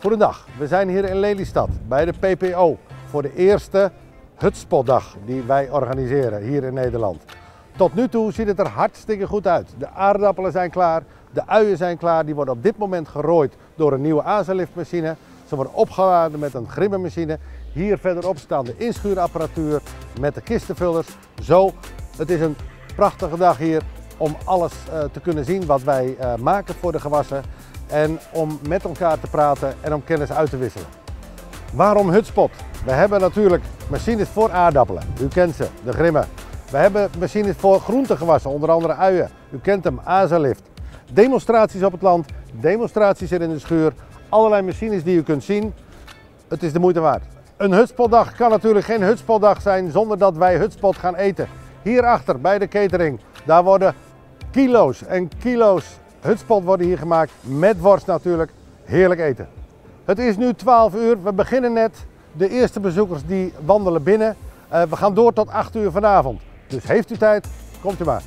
Goedendag, we zijn hier in Lelystad bij de PPO voor de eerste Hutspotdag die wij organiseren hier in Nederland. Tot nu toe ziet het er hartstikke goed uit. De aardappelen zijn klaar, de uien zijn klaar, die worden op dit moment gerooid door een nieuwe azeliftmachine. Ze worden opgeladen met een grimmenmachine. Hier verderop staan de inschuurapparatuur met de kistenvullers. Zo, het is een prachtige dag hier om alles uh, te kunnen zien wat wij uh, maken voor de gewassen en om met elkaar te praten en om kennis uit te wisselen. Waarom Hutspot? We hebben natuurlijk machines voor aardappelen. U kent ze, de grimmen. We hebben machines voor groentegewassen, onder andere uien. U kent hem, Azalift. Demonstraties op het land, demonstraties hier in de schuur. Allerlei machines die u kunt zien. Het is de moeite waard. Een hutspotdag kan natuurlijk geen hutspotdag zijn zonder dat wij hutspot gaan eten. Hierachter bij de catering, daar worden kilo's en kilo's hutspot worden hier gemaakt met worst natuurlijk. Heerlijk eten. Het is nu 12 uur, we beginnen net. De eerste bezoekers die wandelen binnen. Uh, we gaan door tot 8 uur vanavond. Dus heeft u tijd, komt u maar.